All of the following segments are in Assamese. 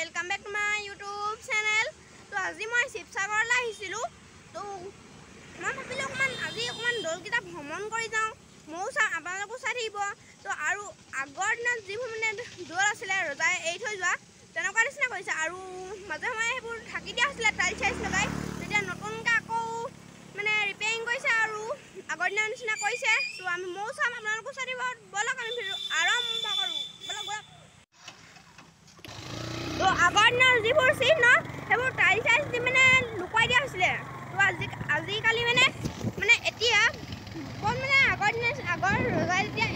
Welcome back to my YouTube channel তো আজি মই শিৱসাগৰলৈ আহিছিলোঁ। তো মই ভাবিলোঁ অকণমান আজি অকণমান দৌলকেইটা ভ্ৰমণ কৰি যাওঁ। ময়ো চাওঁ আপোনালোকো চাই থাকিব। তো আৰু আগৰ দিনত যিবোৰ মানে দৌল আছিলে ৰজাই এৰি থৈ যোৱা তেনেকুৱা নিচিনা কৰিছে। আৰু মাজে সময়ে সেইবোৰ ঢাকি দিয়া হৈছিলে টাইল চাইজ লগাই তেতিয়া নতুনকৈ আকৌ মানে ৰিপেয়াৰিং কৰিছে আৰু আগৰ দিনৰ নিচিনা কৰিছে তো আমি ময়ো চাম আপোনালোকো চাই থাকিব ব'লক আমি ভিডিঅ' আৰম্ভ কৰোঁ ব'লক ব'লক তো আগৰ দিনৰ যিবোৰ চিট ন সেইবোৰ টাইল চাইজ দি মানে লুকুৱাই দিয়া হৈছিলে তো আজি আজিকালি মানে মানে এতিয়া বহুত মানে আগৰ দিনা আগৰ ৰজাই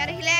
यार हिले